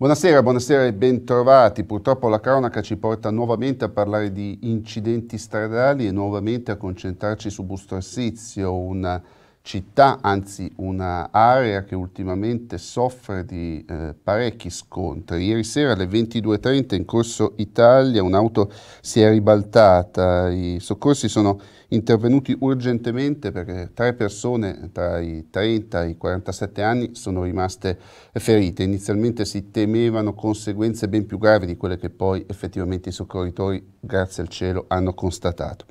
Buonasera, buonasera e bentrovati. Purtroppo la cronaca ci porta nuovamente a parlare di incidenti stradali e nuovamente a concentrarci su Busto Arsizio, una città, anzi un'area che ultimamente soffre di eh, parecchi scontri. Ieri sera alle 22.30 in Corso Italia un'auto si è ribaltata, i soccorsi sono intervenuti urgentemente perché tre persone tra i 30 e i 47 anni sono rimaste ferite. Inizialmente si temevano conseguenze ben più gravi di quelle che poi effettivamente i soccorritori, grazie al cielo, hanno constatato.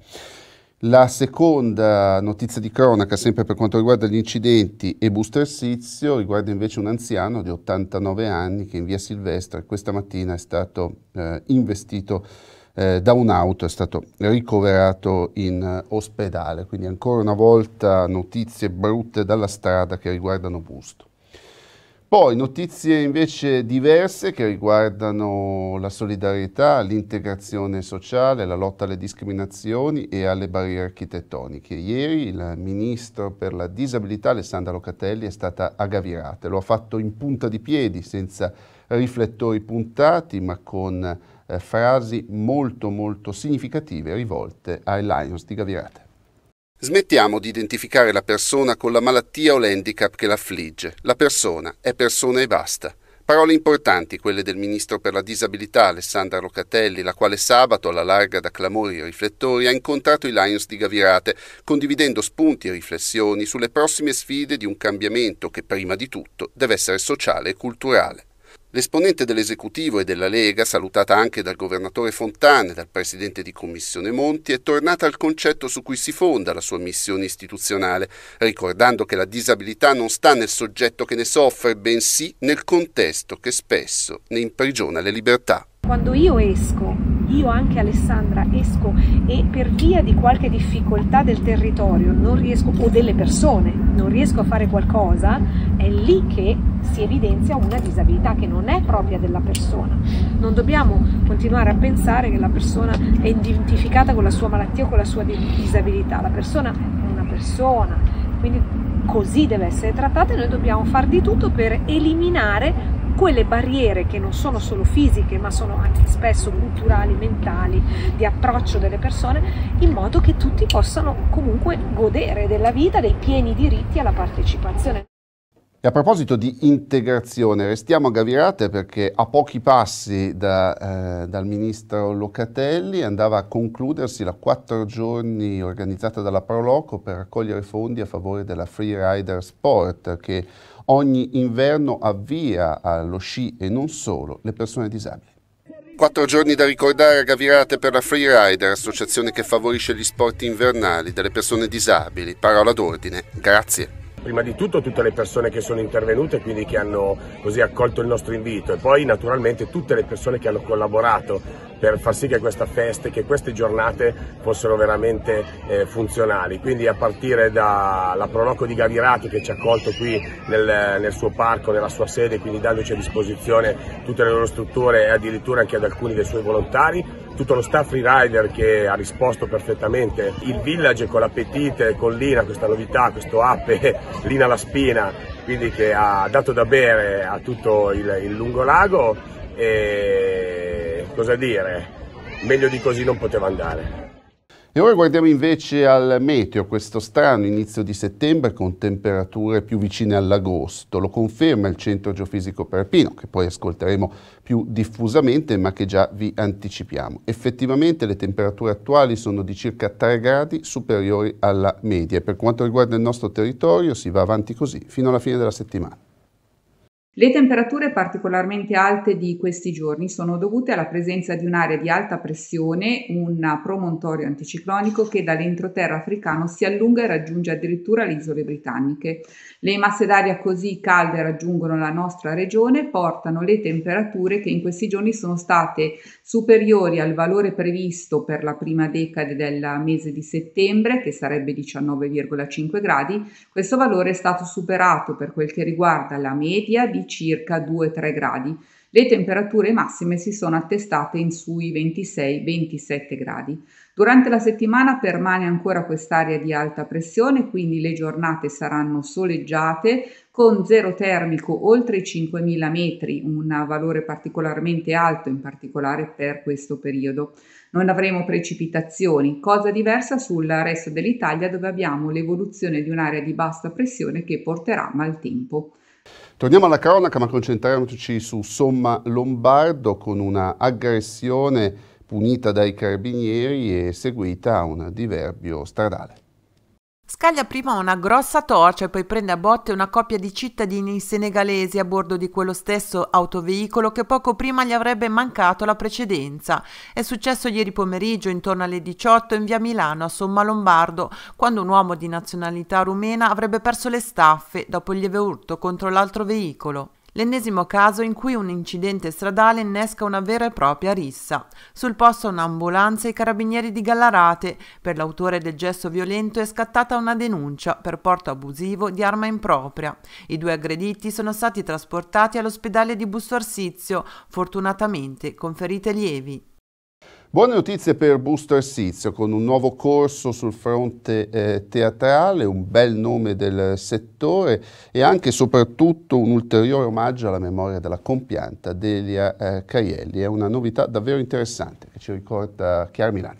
La seconda notizia di cronaca, sempre per quanto riguarda gli incidenti e Busto Sizio, riguarda invece un anziano di 89 anni che in via Silvestre questa mattina è stato eh, investito eh, da un'auto, è stato ricoverato in eh, ospedale. Quindi ancora una volta notizie brutte dalla strada che riguardano Busto. Poi notizie invece diverse che riguardano la solidarietà, l'integrazione sociale, la lotta alle discriminazioni e alle barriere architettoniche. Ieri il ministro per la disabilità Alessandra Locatelli è stata a Gavirate, lo ha fatto in punta di piedi, senza riflettori puntati, ma con eh, frasi molto molto significative rivolte ai Lions di Gavirate. Smettiamo di identificare la persona con la malattia o l'handicap che l'affligge. La persona è persona e basta. Parole importanti quelle del ministro per la disabilità Alessandra Locatelli, la quale sabato, alla larga da clamori e riflettori, ha incontrato i Lions di Gavirate, condividendo spunti e riflessioni sulle prossime sfide di un cambiamento che prima di tutto deve essere sociale e culturale. L'esponente dell'esecutivo e della Lega, salutata anche dal governatore Fontana e dal presidente di commissione Monti, è tornata al concetto su cui si fonda la sua missione istituzionale, ricordando che la disabilità non sta nel soggetto che ne soffre, bensì nel contesto che spesso ne imprigiona le libertà. Quando io esco io anche Alessandra esco e per via di qualche difficoltà del territorio riesco, o delle persone non riesco a fare qualcosa, è lì che si evidenzia una disabilità che non è propria della persona. Non dobbiamo continuare a pensare che la persona è identificata con la sua malattia o con la sua disabilità, la persona è una persona, quindi così deve essere trattata e noi dobbiamo fare di tutto per eliminare quelle barriere che non sono solo fisiche ma sono anche spesso culturali, mentali, di approccio delle persone, in modo che tutti possano comunque godere della vita, dei pieni diritti alla partecipazione. E a proposito di integrazione, restiamo a Gavirate perché a pochi passi da, eh, dal ministro Locatelli andava a concludersi la quattro giorni organizzata dalla Proloco per raccogliere fondi a favore della Free Rider Sport che ogni inverno avvia allo sci e non solo le persone disabili. Quattro giorni da ricordare a Gavirate per la Free Rider, associazione che favorisce gli sport invernali delle persone disabili. Parola d'ordine. Grazie prima di tutto tutte le persone che sono intervenute, quindi che hanno così accolto il nostro invito e poi naturalmente tutte le persone che hanno collaborato per far sì che questa festa, che queste giornate fossero veramente eh, funzionali. Quindi a partire dalla Proloco di Gavirati che ci ha accolto qui nel, nel, suo parco, nella sua sede, quindi dandoci a disposizione tutte le loro strutture e addirittura anche ad alcuni dei suoi volontari, tutto lo staff freerider che ha risposto perfettamente, il village con l'appetite, con Lina, questa novità, questo ape, Lina la Spina, quindi che ha dato da bere a tutto il, il lungolago e cosa dire, meglio di così non poteva andare. E ora guardiamo invece al meteo, questo strano inizio di settembre con temperature più vicine all'agosto. Lo conferma il Centro Geofisico Perpino, che poi ascolteremo più diffusamente, ma che già vi anticipiamo. Effettivamente le temperature attuali sono di circa 3 gradi superiori alla media per quanto riguarda il nostro territorio si va avanti così fino alla fine della settimana. Le temperature particolarmente alte di questi giorni sono dovute alla presenza di un'area di alta pressione, un promontorio anticiclonico che dall'entroterra africano si allunga e raggiunge addirittura le isole britanniche. Le masse d'aria così calde raggiungono la nostra regione portano le temperature che in questi giorni sono state superiori al valore previsto per la prima decade del mese di settembre, che sarebbe 19,5 gradi. Questo valore è stato superato per quel che riguarda la media di circa 2-3 gradi. Le temperature massime si sono attestate in sui 26-27 gradi. Durante la settimana permane ancora quest'area di alta pressione, quindi le giornate saranno soleggiate con zero termico oltre i 5.000 metri, un valore particolarmente alto in particolare per questo periodo. Non avremo precipitazioni, cosa diversa sul resto dell'Italia dove abbiamo l'evoluzione di un'area di bassa pressione che porterà maltempo. Torniamo alla cronaca ma concentriamoci su Somma Lombardo con una aggressione punita dai carabinieri e seguita a un diverbio stradale. Scaglia prima una grossa torcia e poi prende a botte una coppia di cittadini senegalesi a bordo di quello stesso autoveicolo che poco prima gli avrebbe mancato la precedenza. È successo ieri pomeriggio intorno alle 18 in via Milano a Somma Lombardo, quando un uomo di nazionalità rumena avrebbe perso le staffe dopo il lieve urto contro l'altro veicolo. L'ennesimo caso in cui un incidente stradale innesca una vera e propria rissa. Sul posto un'ambulanza e i carabinieri di Gallarate. Per l'autore del gesto violento è scattata una denuncia per porto abusivo di arma impropria. I due aggrediti sono stati trasportati all'ospedale di Busto Arsizio, fortunatamente con ferite lievi. Buone notizie per Busto Arsizio con un nuovo corso sul fronte eh, teatrale, un bel nome del settore e anche e soprattutto un ulteriore omaggio alla memoria della compianta Delia eh, Caielli. È una novità davvero interessante che ci ricorda Chiara Milani.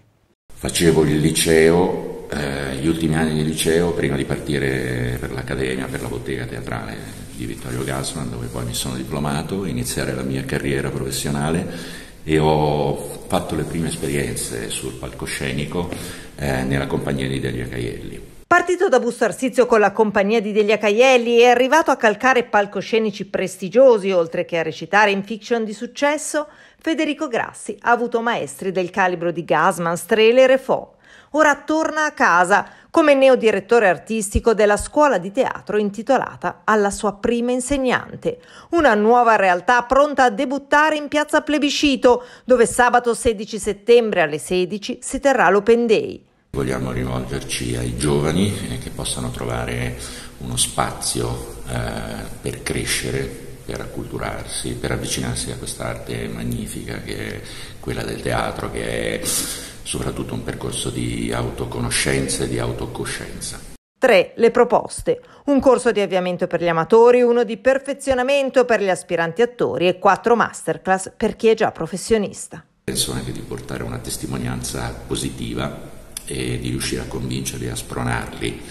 Facevo il liceo, eh, gli ultimi anni di liceo prima di partire per l'Accademia, per la bottega teatrale di Vittorio Gassman dove poi mi sono diplomato, iniziare la mia carriera professionale e ho fatto le prime esperienze sul palcoscenico eh, nella compagnia di Delia Caielli. Partito da Busto Arsizio con la compagnia di Delia Caielli e arrivato a calcare palcoscenici prestigiosi oltre che a recitare in fiction di successo, Federico Grassi ha avuto maestri del calibro di Gasman, Strehler e Fo. Ora torna a casa come neodirettore artistico della scuola di teatro intitolata alla sua prima insegnante, una nuova realtà pronta a debuttare in piazza Plebiscito, dove sabato 16 settembre alle 16 si terrà l'Open Day. Vogliamo rivolgerci ai giovani eh, che possano trovare uno spazio eh, per crescere, per acculturarsi, per avvicinarsi a quest'arte magnifica che è quella del teatro, che è soprattutto un percorso di autoconoscenza e di autocoscienza. 3. Le proposte. Un corso di avviamento per gli amatori, uno di perfezionamento per gli aspiranti attori e quattro masterclass per chi è già professionista. Penso anche di portare una testimonianza positiva e di riuscire a convincerli, a spronarli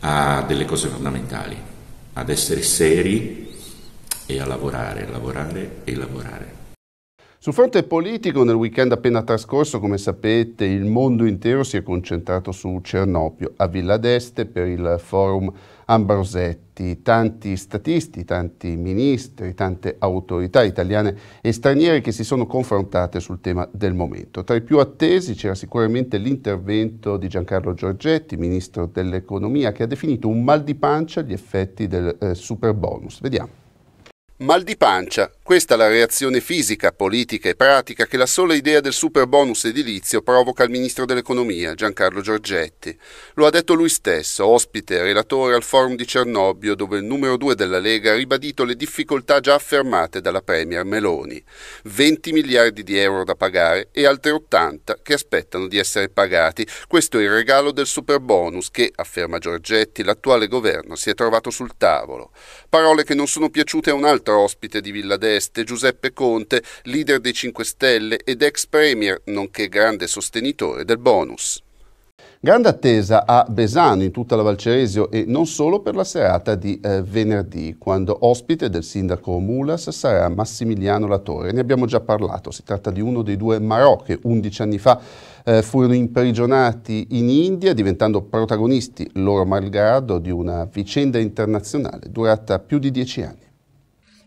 a delle cose fondamentali, ad essere seri e a lavorare, lavorare e lavorare. Sul fronte politico, nel weekend appena trascorso, come sapete, il mondo intero si è concentrato su Cernobio, a Villa d'Este, per il forum Ambrosetti. Tanti statisti, tanti ministri, tante autorità italiane e straniere che si sono confrontate sul tema del momento. Tra i più attesi c'era sicuramente l'intervento di Giancarlo Giorgetti, ministro dell'economia, che ha definito un mal di pancia gli effetti del eh, super bonus. Vediamo. Mal di pancia, questa è la reazione fisica, politica e pratica che la sola idea del super bonus edilizio provoca al ministro dell'economia, Giancarlo Giorgetti. Lo ha detto lui stesso, ospite e relatore al forum di Cernobbio, dove il numero due della Lega ha ribadito le difficoltà già affermate dalla Premier Meloni. 20 miliardi di euro da pagare e altre 80 che aspettano di essere pagati. Questo è il regalo del super bonus che, afferma Giorgetti, l'attuale governo si è trovato sul tavolo. Parole che non sono piaciute a un altro ospite di Villa d'Este, Giuseppe Conte, leader dei 5 Stelle ed ex premier, nonché grande sostenitore del bonus. Grande attesa a Besano in tutta la Valceresio e non solo per la serata di eh, venerdì, quando ospite del sindaco Mulas sarà Massimiliano Latore. Ne abbiamo già parlato, si tratta di uno dei due Marò che 11 anni fa eh, furono imprigionati in India, diventando protagonisti loro malgrado di una vicenda internazionale durata più di 10 anni.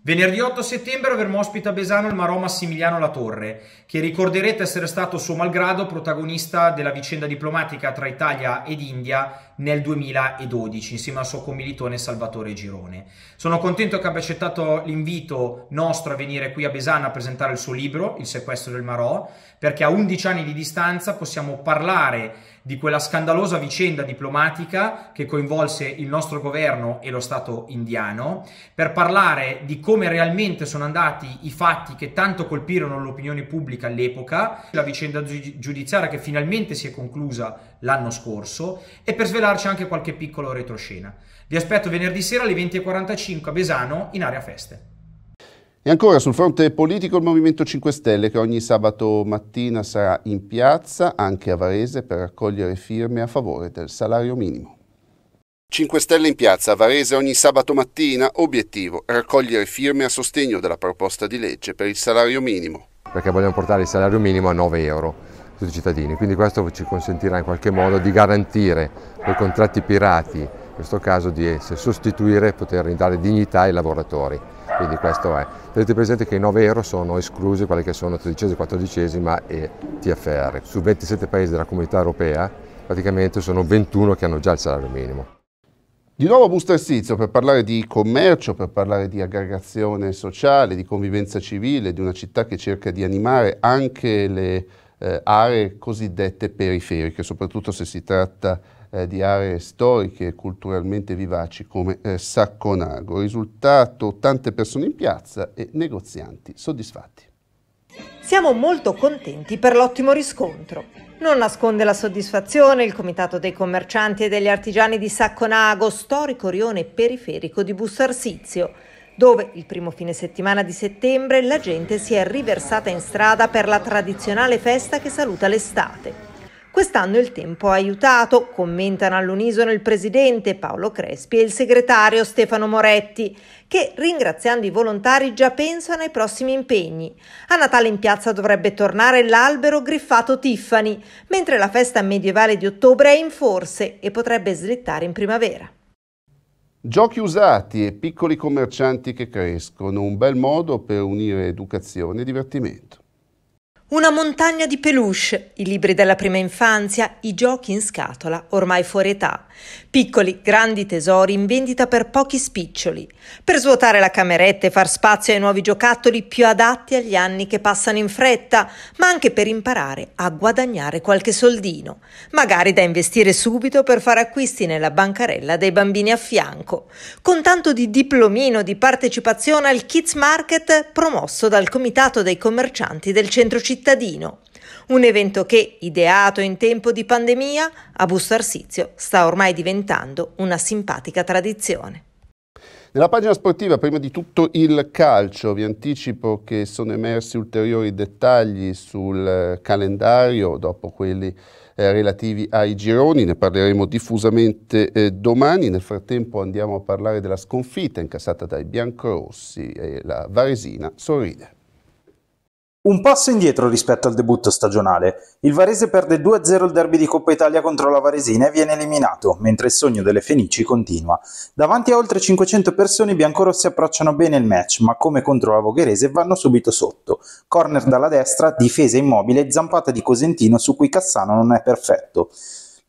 Venerdì 8 settembre avremo ospite a Besano il Marò Massimiliano Latorre, che ricorderete essere stato suo malgrado protagonista della vicenda diplomatica tra Italia ed India nel 2012 insieme al suo commilitone Salvatore Girone. Sono contento che abbia accettato l'invito nostro a venire qui a Besano a presentare il suo libro, Il sequestro del Marò, perché a 11 anni di distanza possiamo parlare di quella scandalosa vicenda diplomatica che coinvolse il nostro governo e lo Stato indiano, per parlare di come realmente sono andati i fatti che tanto colpirono l'opinione pubblica all'epoca, la vicenda giudiziaria che finalmente si è conclusa l'anno scorso, e per svelare regalarci anche qualche piccolo retroscena. Vi aspetto venerdì sera alle 20.45 a Besano in area feste. E ancora sul fronte politico il Movimento 5 Stelle che ogni sabato mattina sarà in piazza, anche a Varese, per raccogliere firme a favore del salario minimo. 5 Stelle in piazza a Varese ogni sabato mattina, obiettivo raccogliere firme a sostegno della proposta di legge per il salario minimo. Perché vogliamo portare il salario minimo a 9 euro tutti i cittadini, quindi questo ci consentirà in qualche modo di garantire quei contratti pirati, in questo caso di sostituire e poter ridare dignità ai lavoratori quindi questo è. Tenete presente che i 9 euro sono esclusi quelli che sono 13, 14 e TFR. Su 27 paesi della comunità europea praticamente sono 21 che hanno già il salario minimo. Di nuovo Busto Ersizio per parlare di commercio, per parlare di aggregazione sociale, di convivenza civile, di una città che cerca di animare anche le eh, aree cosiddette periferiche, soprattutto se si tratta eh, di aree storiche e culturalmente vivaci come eh, Sacconago. Risultato tante persone in piazza e negozianti soddisfatti. Siamo molto contenti per l'ottimo riscontro. Non nasconde la soddisfazione il Comitato dei commercianti e degli artigiani di Sacconago, storico rione periferico di Busto Arsizio, dove il primo fine settimana di settembre la gente si è riversata in strada per la tradizionale festa che saluta l'estate. Quest'anno il tempo ha aiutato, commentano all'unisono il presidente Paolo Crespi e il segretario Stefano Moretti, che ringraziando i volontari già pensano ai prossimi impegni. A Natale in piazza dovrebbe tornare l'albero griffato Tiffany, mentre la festa medievale di ottobre è in forse e potrebbe slittare in primavera. Giochi usati e piccoli commercianti che crescono, un bel modo per unire educazione e divertimento. Una montagna di peluche, i libri della prima infanzia, i giochi in scatola, ormai fuori età, piccoli, grandi tesori in vendita per pochi spiccioli, per svuotare la cameretta e far spazio ai nuovi giocattoli più adatti agli anni che passano in fretta, ma anche per imparare a guadagnare qualche soldino, magari da investire subito per fare acquisti nella bancarella dei bambini a fianco, con tanto di diplomino di partecipazione al Kids Market promosso dal Comitato dei commercianti del centro città cittadino. Un evento che, ideato in tempo di pandemia, a Busto Arsizio sta ormai diventando una simpatica tradizione. Nella pagina sportiva, prima di tutto il calcio, vi anticipo che sono emersi ulteriori dettagli sul eh, calendario dopo quelli eh, relativi ai gironi, ne parleremo diffusamente eh, domani. Nel frattempo andiamo a parlare della sconfitta incassata dai biancorossi e la Varesina sorride. Un passo indietro rispetto al debutto stagionale. Il Varese perde 2-0 il derby di Coppa Italia contro la Varesina e viene eliminato, mentre il sogno delle Fenici continua. Davanti a oltre 500 persone i biancorossi approcciano bene il match, ma come contro la Vogherese vanno subito sotto. Corner dalla destra, difesa immobile, zampata di Cosentino su cui Cassano non è perfetto.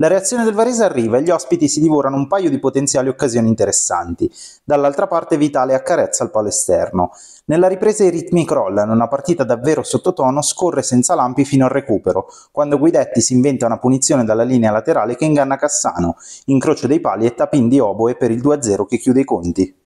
La reazione del Varese arriva e gli ospiti si divorano un paio di potenziali occasioni interessanti. Dall'altra parte Vitale accarezza il palo esterno. Nella ripresa i ritmi crollano, una partita davvero sottotono scorre senza lampi fino al recupero, quando Guidetti si inventa una punizione dalla linea laterale che inganna Cassano, incrocio dei pali e tapin di oboe per il 2-0 che chiude i conti.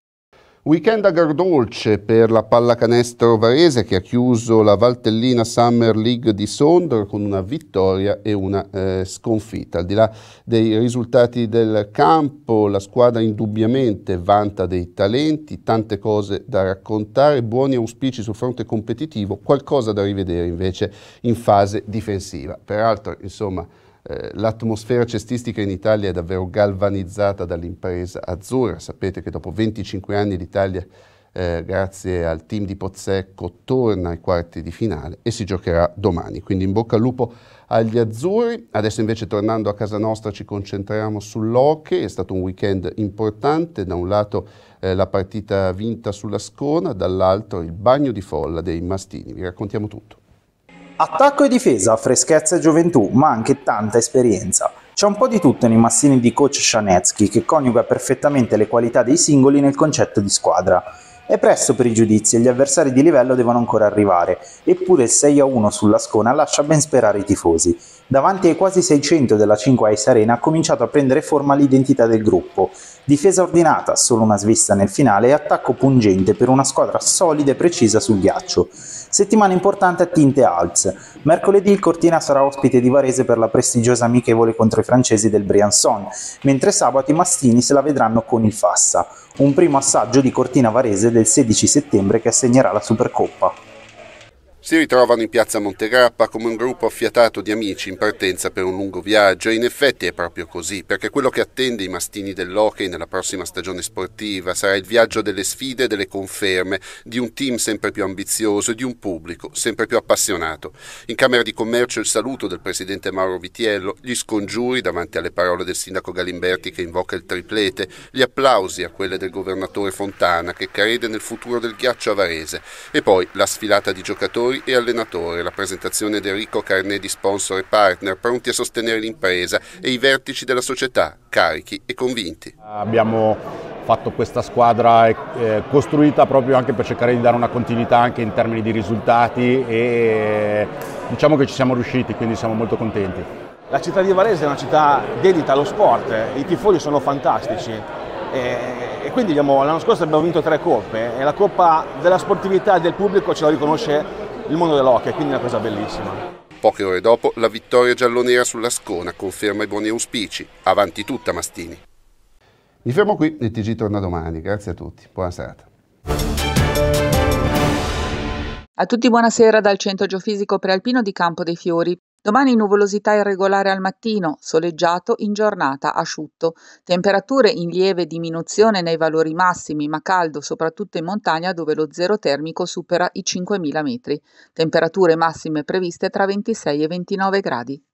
Weekend agrodolce per la pallacanestro varese che ha chiuso la Valtellina Summer League di Sondor con una vittoria e una eh, sconfitta. Al di là dei risultati del campo, la squadra indubbiamente vanta dei talenti, tante cose da raccontare, buoni auspici sul fronte competitivo, qualcosa da rivedere invece in fase difensiva. Peraltro, insomma, eh, l'atmosfera cestistica in Italia è davvero galvanizzata dall'impresa azzurra. Sapete che dopo 25 anni l'Italia, eh, grazie al team di Pozzecco, torna ai quarti di finale e si giocherà domani. Quindi in bocca al lupo agli azzurri. Adesso invece tornando a casa nostra ci concentriamo sull'hockey. È stato un weekend importante. Da un lato eh, la partita vinta sulla Scona, dall'altro il bagno di folla dei Mastini. Vi raccontiamo tutto. Attacco e difesa, freschezza e gioventù, ma anche tanta esperienza. C'è un po' di tutto nei massini di coach Shanetsky che coniuga perfettamente le qualità dei singoli nel concetto di squadra. È presto per i giudizi e gli avversari di livello devono ancora arrivare, eppure il 6-1 sulla Scona lascia ben sperare i tifosi. Davanti ai quasi 600 della 5 Ice Arena ha cominciato a prendere forma l'identità del gruppo. Difesa ordinata, solo una svista nel finale e attacco pungente per una squadra solida e precisa sul ghiaccio. Settimana importante a tinte Alps. Mercoledì il Cortina sarà ospite di Varese per la prestigiosa amichevole contro i francesi del Briançon, mentre sabato i Mastini se la vedranno con il Fassa, un primo assaggio di Cortina Varese del 16 settembre che assegnerà la Supercoppa. Si ritrovano in piazza Montegrappa come un gruppo affiatato di amici in partenza per un lungo viaggio e in effetti è proprio così, perché quello che attende i mastini dell'hockey nella prossima stagione sportiva sarà il viaggio delle sfide e delle conferme, di un team sempre più ambizioso e di un pubblico sempre più appassionato. In Camera di Commercio il saluto del presidente Mauro Vitiello, gli scongiuri davanti alle parole del sindaco Galimberti che invoca il triplete, gli applausi a quelle del governatore Fontana che crede nel futuro del ghiaccio a Varese e poi la sfilata di giocatori e allenatore, la presentazione del ricco carnet di sponsor e partner pronti a sostenere l'impresa e i vertici della società, carichi e convinti. Abbiamo fatto questa squadra eh, costruita proprio anche per cercare di dare una continuità anche in termini di risultati e diciamo che ci siamo riusciti, quindi siamo molto contenti. La città di Varese è una città dedita allo sport, i tifoni sono fantastici e, quindi l'anno scorso abbiamo vinto tre coppe e la coppa della sportività e del pubblico ce la riconosce il mondo dell'hockey, quindi è una cosa bellissima. Poche ore dopo la vittoria giallonera sulla Scona conferma i buoni auspici. Avanti tutta Mastini. Mi fermo qui, il TG torna domani. Grazie a tutti. Buona serata. A tutti buonasera dal Centro Geofisico Prealpino di Campo dei Fiori. Domani nuvolosità irregolare al mattino, soleggiato in giornata, asciutto. Temperature in lieve diminuzione nei valori massimi, ma caldo soprattutto in montagna dove lo zero termico supera i 5.000 metri. Temperature massime previste tra 26 e 29 gradi.